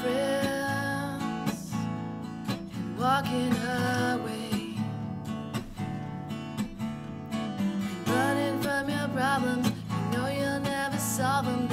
difference in walking away and running from your problems. You know you'll never solve them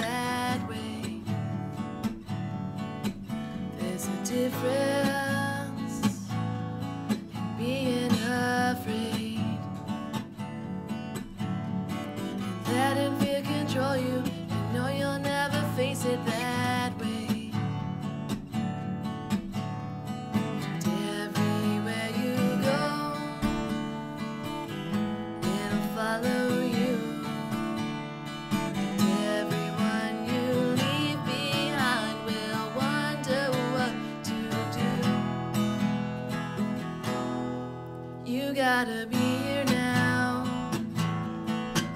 gotta be here now,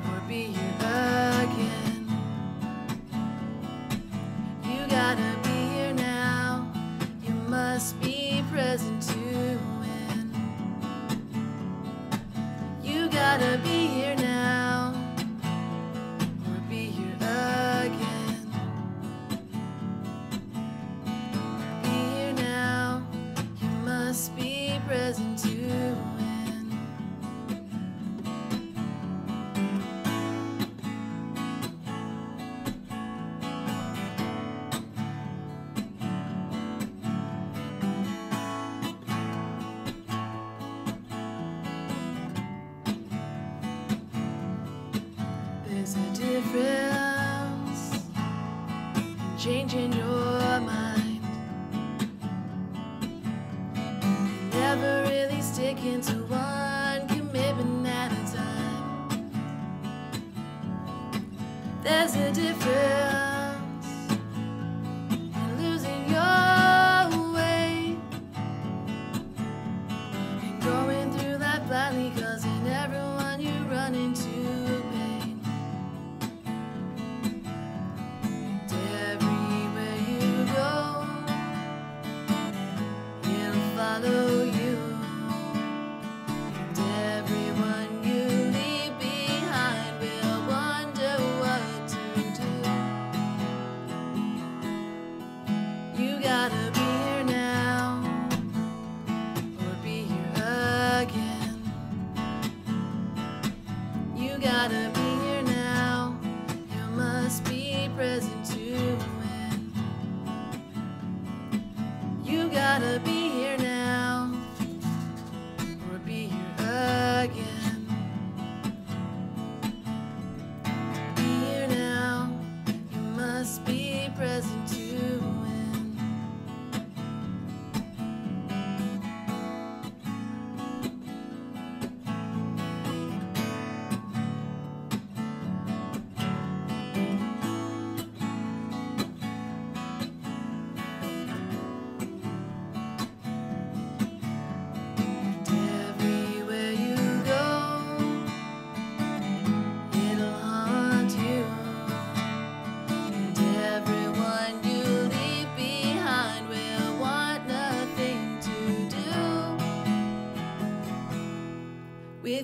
or be here again. You gotta be here now. You must be present to win. You gotta be changing your mind. Never really sticking to one commitment at a time. There's a difference gotta be here now or be here again. You gotta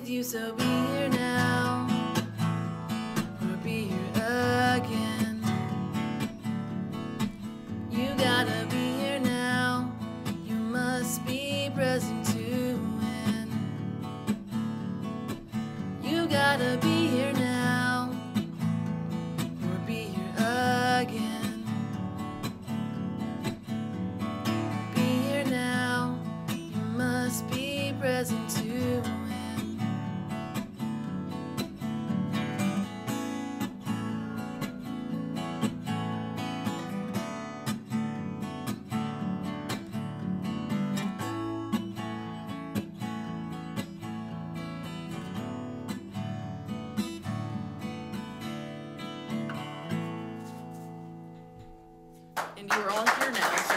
with you. So be here now, or be here again. You gotta be here now. You must be present to win. You gotta be And you're all here now,